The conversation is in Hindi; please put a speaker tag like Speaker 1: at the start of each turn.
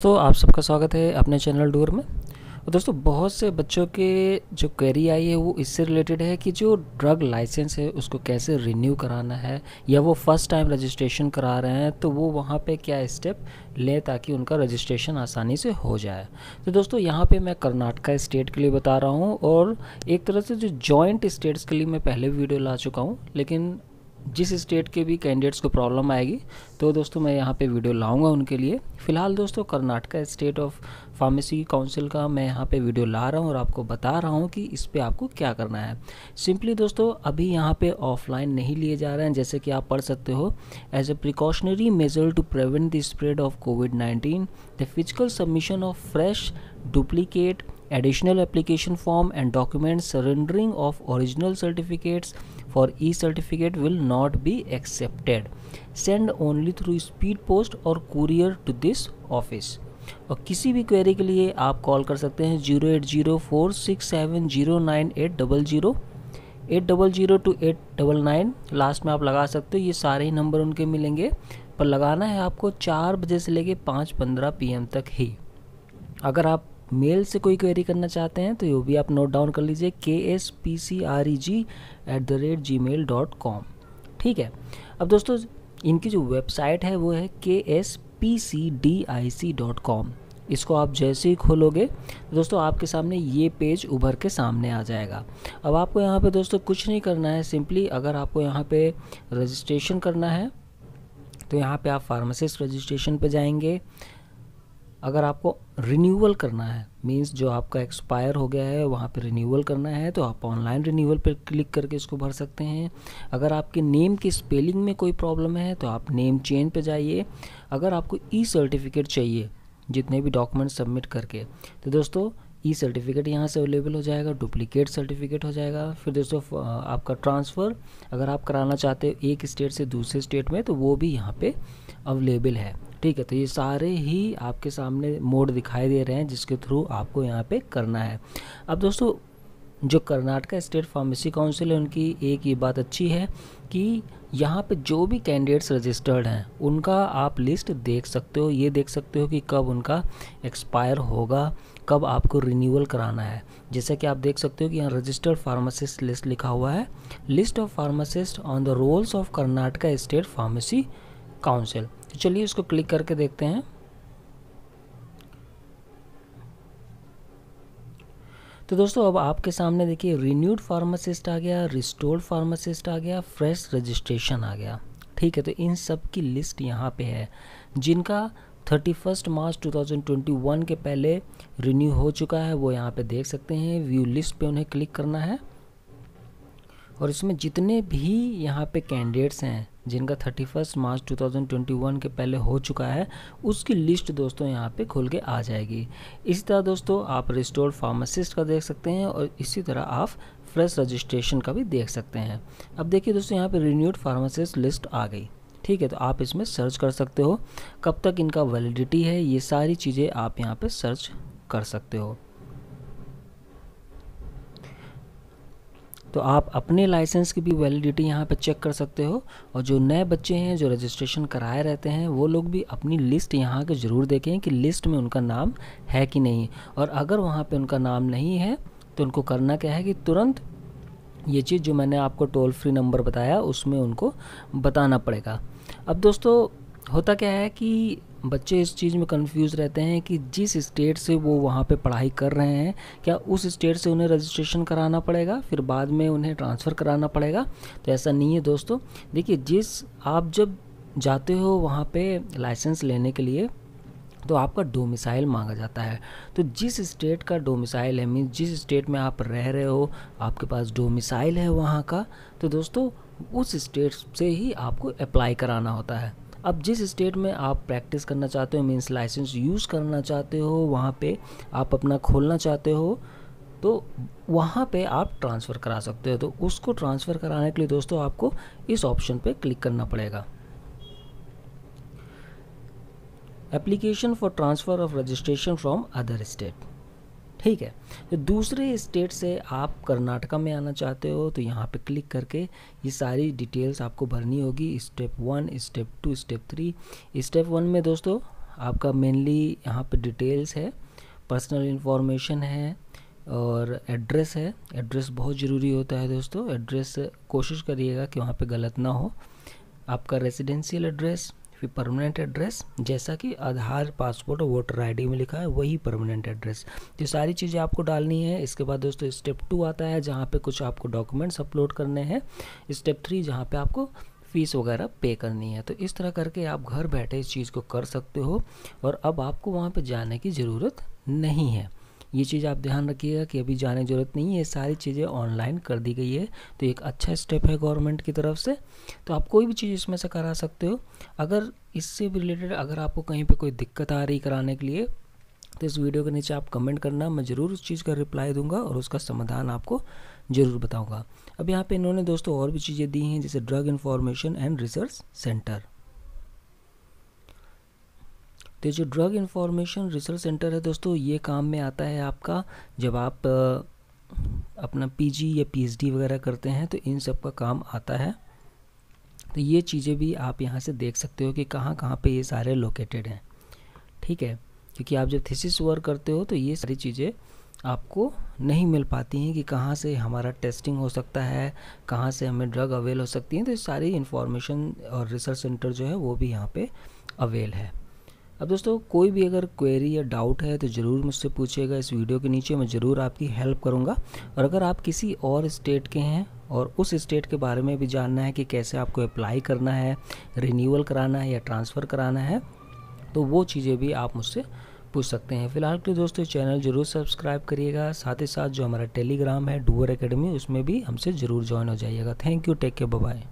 Speaker 1: तो आप सबका स्वागत है अपने चैनल डोर में। और दोस्तों, बहुत से बच्चों के जो क्वेरी आई है, वो इससे रिलेटेड है कि जो ड्रग लाइसेंस है, उसको कैसे रिन्यू कराना है, या वो फ़र्स्ट टाइम रजिस्ट्रेशन करा रहे हैं तो वो वहाँ पे क्या स्टेप लें ताकि उनका रजिस्ट्रेशन आसानी से हो जाए। तो दोस्तों, यहाँ पे मैं कर्नाटका स्टेट के लिए बता रहा हूँ, और एक तरह से जो जॉइंट स्टेट्स के लिए मैं पहले वीडियो ला चुका हूँ, लेकिन जिस स्टेट के भी कैंडिडेट्स को प्रॉब्लम आएगी तो दोस्तों मैं यहाँ पे वीडियो लाऊँगा उनके लिए। फ़िलहाल दोस्तों, Karnataka state of pharmacy council का मैं यहाँ पे वीडियो ला रहा हूँ और आपको बता रहा हूँ कि इस पर आपको क्या करना है। सिंपली दोस्तों, अभी यहाँ पे ऑफलाइन नहीं लिए जा रहे हैं, जैसे कि आप पढ़ सकते हो। As a precautionary measure to prevent the spread of COVID nineteen the physical submission of fresh duplicate additional application form and document surrendering of original certificates for e-certificate will not be accepted send only through speed post और courier to this office और किसी भी क्वेरी के लिए आप कॉल कर सकते हैं zero eight zero four six seven zero nine eight double zero eight double zero two eight double nine last में आप लगा सकते हो ये सारे ही नंबर उनके मिलेंगे पर लगाना है आपको चार बजे से लेके पाँच पंद्रह पी तक ही अगर आप मेल से कोई क्वेरी करना चाहते हैं तो ये भी आप नोट डाउन कर लीजिए के S P C R E G at the rate ji mail dot com ठीक है? अब दोस्तों, इनकी जो वेबसाइट है, वो है K S P C D I C dot com इसको आप जैसे ही खोलोगे, दोस्तों, आपके सामने ये पेज उभर के सामने आ जाएगा। अब आपको यहाँ पे दोस्तों, कुछ नहीं करना है सिंपली अगर आपको यहाँ पे रजिस्ट्रेशन करना है तो यहाँ पे आप फार्मासिस्ट रजिस्ट्रेशन पे जाएँगे। अगर आपको रिन्यूअल करना है मींस जो आपका एक्सपायर हो गया है, वहाँ पर रिन्यूअल करना है तो आप ऑनलाइन रिन्यूअल पर क्लिक करके इसको भर सकते हैं। अगर आपके नेम की स्पेलिंग में कोई प्रॉब्लम है तो आप नेम चेंज पर जाइए। अगर आपको ई सर्टिफिकेट चाहिए, जितने भी डॉक्यूमेंट सबमिट करके। तो दोस्तों ई सर्टिफिकेट यहाँ से अवेलेबल हो जाएगा, डुप्लीकेट सर्टिफिकेट हो जाएगा। फिर दोस्तों आपका ट्रांसफ़र, अगर आप कराना चाहते हो एक स्टेट से दूसरे स्टेट में तो वो भी यहाँ पे अवेलेबल है। ठीक है तो ये सारे ही आपके सामने मोड दिखाई दे रहे हैं, जिसके थ्रू आपको यहाँ पे करना है। अब दोस्तों जो कर्नाटका स्टेट फार्मेसी काउंसिल है, उनकी एक ये बात अच्छी है कि यहाँ पे जो भी कैंडिडेट्स रजिस्टर्ड हैं, उनका आप लिस्ट देख सकते हो। ये देख सकते हो कि कब उनका एक्सपायर होगा, कब आपको रिन्यूअल कराना है। जैसे कि आप देख सकते हो कि यहाँ रजिस्टर्ड फार्मासिस्ट लिस्ट लिखा हुआ है। List of pharmacist on the rolls of Karnataka state pharmacy council चलिए इसको क्लिक करके देखते हैं। तो दोस्तों, अब आपके सामने देखिए रिन्यूड फार्मासिस्ट आ गया रिस्टोर्ड फार्मासिस्ट आ गया फ्रेश रजिस्ट्रेशन आ गया। ठीक है तो इन सब की लिस्ट यहाँ पे है, जिनका थर्टी फ़र्स्ट मार्च 2021 के पहले रिन्यू हो चुका है, वो यहाँ पे देख सकते हैं। व्यू लिस्ट पे उन्हें क्लिक करना है। और इसमें जितने भी यहाँ पे कैंडिडेट्स हैं, जिनका थर्टी फ़र्स्ट मार्च 2021 के पहले हो चुका है, उसकी लिस्ट दोस्तों यहाँ पे खुल के आ जाएगी। इसी तरह दोस्तों, आप रिस्टोर्ड फार्मासिस्ट का देख सकते हैं और इसी तरह आप फ्रेश रजिस्ट्रेशन का भी देख सकते हैं। अब देखिए दोस्तों, यहाँ पे रिन्यूड फार्मासिस्ट लिस्ट आ गई। ठीक है तो आप इसमें सर्च कर सकते हो। कब तक इनका वैलिडिटी है, ये सारी चीज़ें आप यहाँ पर सर्च कर सकते हो। तो आप अपने लाइसेंस की भी वैलिडिटी यहाँ पे चेक कर सकते हो और जो नए बच्चे हैं, जो रजिस्ट्रेशन कराए रहते हैं, वो लोग भी अपनी लिस्ट यहाँ के ज़रूर देखें कि लिस्ट में उनका नाम है कि नहीं। और अगर वहाँ पे उनका नाम नहीं है तो उनको करना क्या है कि तुरंत ये चीज़ जो मैंने आपको टोल फ्री नंबर बताया, उसमें उनको बताना पड़ेगा। अब दोस्तों, होता क्या है कि बच्चे इस चीज़ में कंफ्यूज रहते हैं कि जिस स्टेट से वो वहाँ पे पढ़ाई कर रहे हैं, क्या उस स्टेट से उन्हें रजिस्ट्रेशन कराना पड़ेगा? फिर बाद में उन्हें ट्रांसफ़र कराना पड़ेगा? तो ऐसा नहीं है दोस्तों। देखिए, जिस, आप जब जाते हो वहाँ पे लाइसेंस लेने के लिए तो आपका डोमिसाइल मांगा जाता है। तो जिस स्टेट का डोमिसाइल है मीन जिस स्टेट में आप रह रहे हो, आपके पास डोमिसाइल है वहाँ का तो दोस्तों उस स्टेट से ही आपको अप्लाई कराना होता है। अब जिस स्टेट में आप प्रैक्टिस करना चाहते हो मीन्स लाइसेंस यूज़ करना चाहते हो, वहाँ पे आप अपना खोलना चाहते हो तो वहाँ पे आप ट्रांसफ़र करा सकते हो। तो उसको ट्रांसफ़र कराने के लिए दोस्तों आपको इस ऑप्शन पे क्लिक करना पड़ेगा। Application for transfer of registration from other state. ठीक है। तो दूसरे स्टेट से आप कर्नाटका में आना चाहते हो तो यहाँ पे क्लिक करके ये सारी डिटेल्स आपको भरनी होगी। Step one step two step three step one में दोस्तों, आपका मेनली यहाँ पे डिटेल्स है पर्सनल इन्फॉर्मेशन है और एड्रेस है। एड्रेस बहुत ज़रूरी होता है दोस्तों। एड्रेस कोशिश करिएगा कि वहाँ पे गलत ना हो। आपका रेजिडेंशियल एड्रेस फिर परमानेंट एड्रेस जैसा कि आधार पासपोर्ट और वोटर आईडी में लिखा है, वही परमानेंट एड्रेस तो सारी चीज़ें आपको डालनी है। इसके बाद दोस्तों स्टेप टू आता है, जहाँ पे कुछ आपको डॉक्यूमेंट्स अपलोड करने हैं। स्टेप थ्री जहाँ पे आपको फ़ीस वगैरह पे करनी है। तो इस तरह करके आप घर बैठे इस चीज़ को कर सकते हो और अब आपको वहाँ पर जाने की ज़रूरत नहीं है। ये चीज़ आप ध्यान रखिएगा कि अभी जाने की ज़रूरत नहीं है सारी चीज़ें ऑनलाइन कर दी गई है। तो एक अच्छा स्टेप है गवर्नमेंट की तरफ़ से। तो आप कोई भी चीज़ इसमें से करा सकते हो। अगर इससे रिलेटेड अगर आपको कहीं पर कोई दिक्कत आ रही कराने के लिए तो इस वीडियो के नीचे आप कमेंट करना, मैं ज़रूर उस चीज़ का रिप्लाई दूँगा और उसका समाधान आपको ज़रूर बताऊँगा। अब यहाँ पे इन्होंने दोस्तों और भी चीज़ें दी हैं, जैसे drug information and research centre तो जो ड्रग इन्फॉर्मेशन रिसर्च सेंटर है दोस्तों, ये काम में आता है आपका, जब आप अपना पीजी या पीएचडी वगैरह करते हैं तो इन सब का काम आता है। तो ये चीज़ें भी आप यहाँ से देख सकते हो कि कहाँ कहाँ पे ये सारे लोकेटेड हैं। ठीक है? क्योंकि आप जब थीसिस वर्क करते हो तो ये सारी चीज़ें आपको नहीं मिल पाती हैं कि कहाँ से हमारा टेस्टिंग हो सकता है, कहाँ से हमें ड्रग अवेल हो सकती हैं। तो ये सारी इन्फॉर्मेशन और रिसर्च सेंटर जो है, वो भी यहाँ पे अवेल है। अब दोस्तों, कोई भी अगर क्वेरी या डाउट है तो ज़रूर मुझसे पूछिएगा। इस वीडियो के नीचे मैं ज़रूर आपकी हेल्प करूँगा। और अगर आप किसी और स्टेट के हैं, और उस स्टेट के बारे में भी जानना है कि कैसे आपको अप्लाई करना है रिन्यूअल कराना है या ट्रांसफ़र कराना है तो वो चीज़ें भी आप मुझसे पूछ सकते हैं। फ़िलहाल के दोस्तों चैनल ज़रूर सब्सक्राइब करिएगा। साथ ही साथ जो हमारा टेलीग्राम है डूअर एकेडमी उसमें भी हमसे ज़रूर ज्वाइन हो जाइएगा। Thank you take care bye